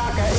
caca,